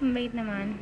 Made naman.